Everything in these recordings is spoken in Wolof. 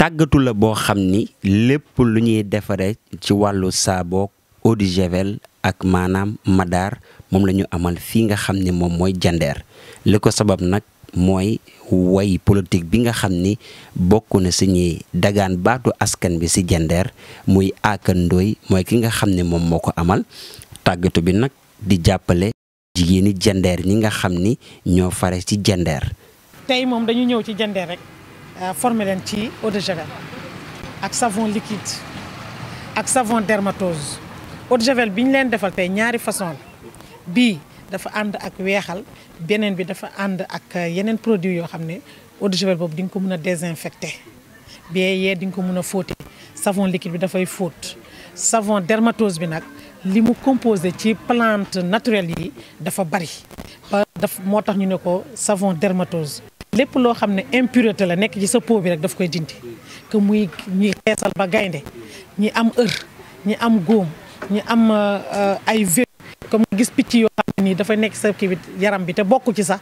tàggatu la boo xam ni lépp lu ñuy defaree ci wàllu saaboog eau de javel ak maanaam madaar moom la ñu amal fii nga xam ne moom mooy jandeer li ko sabab nag mooy way politique bi nga xam ni bokk na si ñuy dagaan baatu askan bi si jandeer muy aakandooy mooy ki nga xam ne moom moo ko amal tàggatu bi nag di jàppale jigéeni jandeer ñi nga xam ni ñoo fare ci jandeer tey moom dañu ñëw ci jandeer rek euh, former leen ci eau de javel ak savon liquide ak savon dermatose eau de javel bi ñu leen defal tey ñaari façon la bii dafa ànd ak weexal beneen bi dafa ànd ak yeneen produit yoo xam ne eau de javel boobu di nga ko mën a désinfecté bee yee di nga ko mën a fóote savon liquide bi dafay fóot savon dermatose bi nag li mu composé ci plante naturelle yi dafa bari ba daf moo tax ñu ne ko savon dermatose lépp loo xam ne impureté la nekk ci sa peau bi rek daf koy dindi que muy ñi xeesal ba gaynde ñi am heure ñi am góom ñi am euh, ay comme nga gis picc yoo xam ne nii dafa nekk sa kii bi yaram bi te bokku ci sax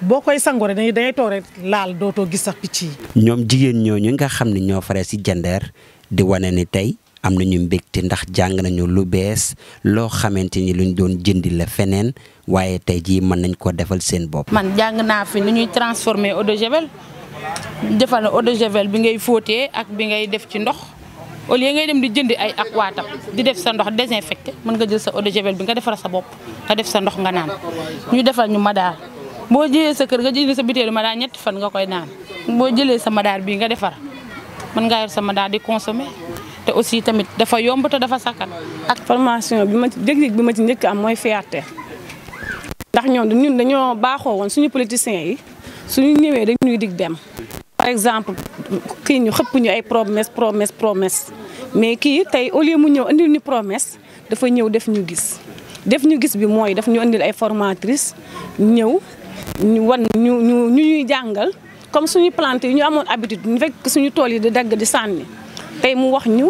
boo koy sangoo rek dañuy dañuy toog rek laal dootoo gis sax picc yi. ñoom jigéen ñooñu nga xam ne ñoo fare si jandeer di wane ni tey am nañu mbégte ndax jàng nañu lu bees loo xamante ni luñ doon jëndi la feneen waaye tey jii mën nañ koo defal seen bopp. man jàng naa fi nu ñuy transformer eau de javel defal eau de javel bi ngay fóotee ak bi ngay def ci ndox. au lieu ngay dem di jëndi ay ak waatam di def sa ndox désinfecté mën nga jël sa eau de javel bi nga defara sa bopp nga def sa ndox nga naan ñu defal ñu madaar boo jëlee sa kër nga jëlee sa butéelu madaar ñetti fan nga koy naan boo jëlee sa madaar bii nga defar mën ngaa yor sa madaar di consommer te aussi tamit dafa yomb te dafa sakkan ak formation bi ma ci dég-dég bi ma ci njëkk am mooy fierté ndax ñoom ñun dañoo baaxoo woon suñu politiciens yi suñu ñëwee dañuy dig dem par exemple kii ñu xëpp ñu ay promesse promesse promesse mais kii tey au lieu mu ñëw indil ñu promesse dafa ñëw def ñu gis def ñu gis bi mooy daf ñu indil ay formatrice ñëw ñu wan ñu ñu ñu ñuy jàngal comme suñu plante yi ñu amoon habitude ñu fekk suñu tool yi di dagg di sànni tey mu wax ñu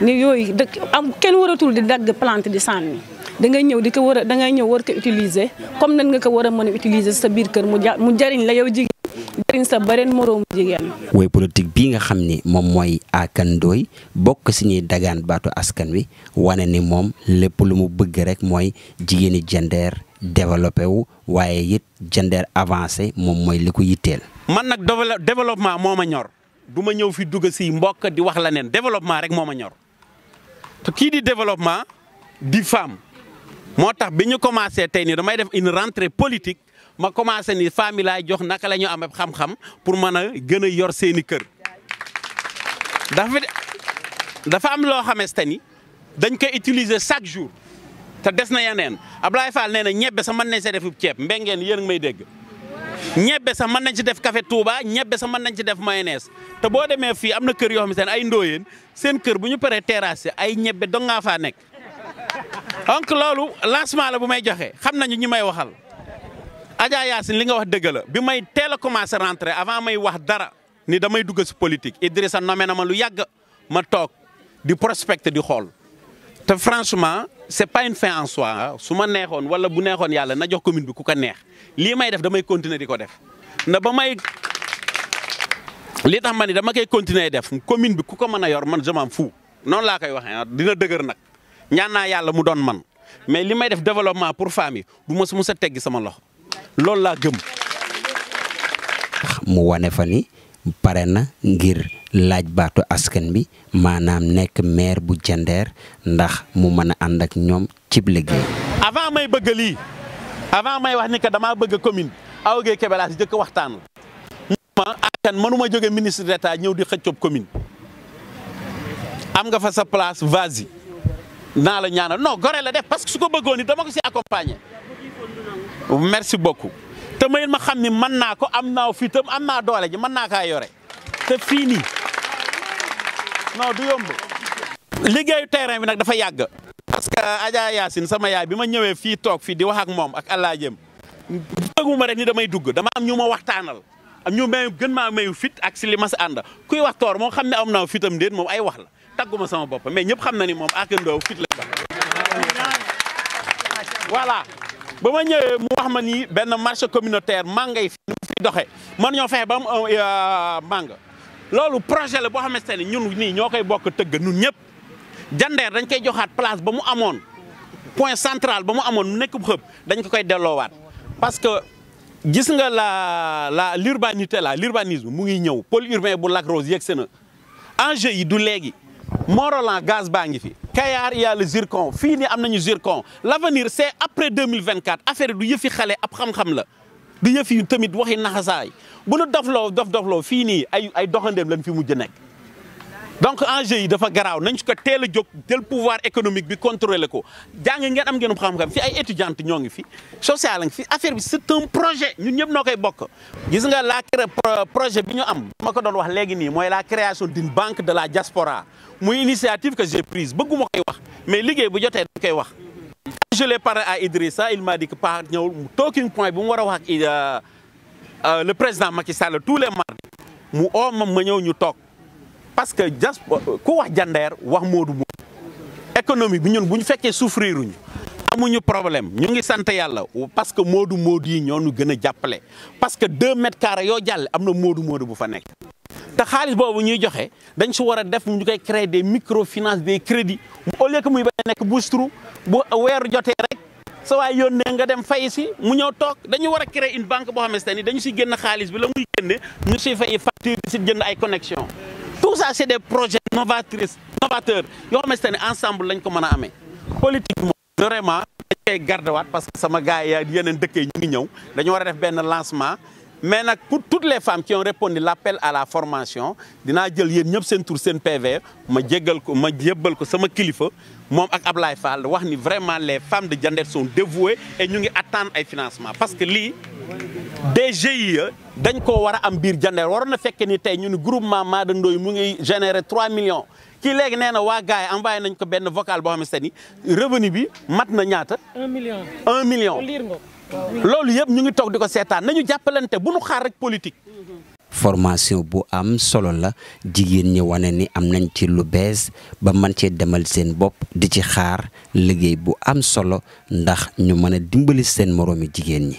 ne yooyu dëkk am kenn waratul di dagg plante di sànni da ngay ñëw di ko war a da ngay ñëw war ko utiliser comme nan nga ko war a mën a utiliser sa biir kër mu ja mu jariñ la yow jigéen jariñ sa beneen moroomu jigéen. woy politique bii nga xam ni moom mooy Akane Ndoye bokk si ñuy dagaan baatu askan wi wane ni moom lépp lu mu bëgg rek mooy jigéeni gender développé wu waaye it gender avancé moom mooy li ko yitteel. man nag développement moo ma ñor du ma ñëw fi dugg si mbokk di wax la neen développement rek moo ma ñor. kii di développement di femme moo tax bi ñu commencé tey nii damay def une rentrée politique ma commencé ni femme yi laay jox naka la ñu am xam-xam pour mën a gën a yor seeni kër. dafa dafa am loo xamante ni dañ koy utiliser chaque jour te des na yeneen Ablaye Fall nee na ñebbe sax mën nañ see def ceeb mbengeen yéen ngi may dégg. ñebbe sax mën nañ ci def café Touba ñebbe sax mën nañ ci def mayonnaise te boo demee fii am na kër yoo xam ne ay ndóoyeen seen kër bu ñu paree terrasse ay ñebbe dong ngaa faa nekk donc loolu lancement la bu may joxe xam nañu ñi may waxal Adja Yacine li nga wax dëgg la bi may teel a commencé rentrer avant may wax dara ni damay dugg si politique Idrissa nommé na ma lu yàgg ma toog di prospecter di xool te franchement c'est pas une fin en soi su ma neexoon wala bu neexoon yàlla na jox commune bi ku ko neex. lii may def damay continuer di ko def na ba may li tax ma ni dama koy continuer def commune bi ku ko mën a yor man je m'en fous noonu laa koy waxee ah, dina dëgër nag ñaan naa yàlla mu doon man mais li may def développement pour femmes yi du ma su ma sa teggi sama loxo loolu laa gëm. mu wane fa ni pare na ngir laaj baatu askan bi maanaam nekk maire bu Diender ndax mu mën a ànd ak ñoom cib liggéey. avant may bëgg lii avant may wax ni que damaa bëgg commune Awa Gueye Kébé laa si jëkk waxtaan ma akan ah, mënuma jóge ministre d'état ñëw di xëccoob commune am nga fa sa place vas naa la ñaanal non gore la def parce que su ko bëggoon ni dama ko si accompagner merci beaucoup te ma xam ni mën naa ko am naa fitam am naa doole ji mën naa kaa yore te fii nii non du yomb. liggéeyu terrain bi nag dafa yàgg. parce que Adja Yacine sama yaay bi ma ñëwee fii toog fii di wax ak moom ak allah jëm bëgguma rek ni damay dugg dama am ñu ma waxtaanal am ñu may gën maa mayu fit ak si li ma si ànd kuy wax toor moo xam ne am naa fitam déet moom ay wax la. tagguma sama bopp mais ñëpp xam na ni moom ak ndaw fit la voilà ba ma ñëwee mu wax ma ni benn marché communautaire manga yi fi nu fi doxee man ñoo fexe ba mu euh, manga loolu projet la boo xamante ne ñun nii ñoo koy bokk tëgg ñun ñëpp jandeer dañ koy joxaat place ba mu amoon point central ba mu amoon mu nekk bu xëpp dañ ko koy delloowaat parce que gis nga la la l'urbanité la l'urbanisme mu ngi ñëw pôle urbain bu Lac Rose yegg na enjeu yi du léegi Morolan gaz baa ngi fi Kayar y a le zircon fii nii am nañu zircon l' avenir c' est après 2024 affaire du yëfi xale ab xam-xam la du yëf yi tamit waxi naxasaay bu nu dofloo dof dofloo fii nii ay ay doxandeem lañ fi mujj nekk donc enjeu yi dafa garaaw nañ ko teel a jóg jël pouvoir économique bi contrôler ko jàng ngeen am ngeen xam-xam fi ay étudiante ñoo ngi fi social ngi fi affaire bi c'est un projet ñun ñëpp noo koy bokk gis nga la projet bi ñu am ma ko doon wax léegi nii mooy la création d'une banque de la diaspora muy initiative que j'ai prise bëgguma koy wax mais liggéey bu jotee dañ koy wax je l'ai parlé à Idrissa il m'a dit que par ñëw talking point bu mu war a wax ak euh, euh, le président Macky Sall tous les mardis mu oo ma ma ñëw ñu toog parce que jas ku wax jandeer wax Modou Modou économie bi ñun bu ñu fekkee souffrir ñu amuñu problème ñu ngi sant yàlla parce que Modou Modou yi ñoo ñu gën a jàppale parce que deux mètres carrés yoo jàll am na Modou Modou bu fa nekk. te xaalis boobu ñuy joxe dañ si war a def ñu koy créer des microfinance des crédits au lieu que muy ba nekk boustre bu weer jotee rek. sa waay yónnee nga dem fay si mu ñëw toog dañu war a créer une banque boo xamante ni dañu si génn xaalis bi la muy génne ñu si fay facture di si jënd ay connexion tout ça c'est des projets novatrices novateurs yoo xamante ni ensemble lañ ko mën a amee politique moom vraiment dañ koy gardewaat parce que sama gars yi yeneen dëkk yi ñu ngi ñëw dañu war a def benn lancement mais nag pour toutes les femmes qui ont répondu l'appel à la formation dinaa jël yéen ñëpp seen tur seen PV ma jéggal ko ma jébbal ko sama kilifa moom ak Ablaye Fall wax ni vraiment les femmes de Diender sont dévouées et ñu ngi attendre ay financement parce que lii des GIE dañ ko war a am biir Diender waroon na fekkee ni tey ñu ni groupement Maada Ndoye mu ngi générer 3 millions kii léegi nee na waa gars yi envoyé nañ ko benn vocal boo xamante ni revenu bi mat na ñaata. un million un million. loolu yëpp ñu ngi toog di ko seetaan nañu jàppalante bu nu xaar rek politique. formation bu am solo la jigéen ñi wane ni am nañ ci lu bees ba man cee demal seen bopp di ci xaar liggéey bu am solo ndax ñu mën a dimbali seen moroomi jigéen ñi.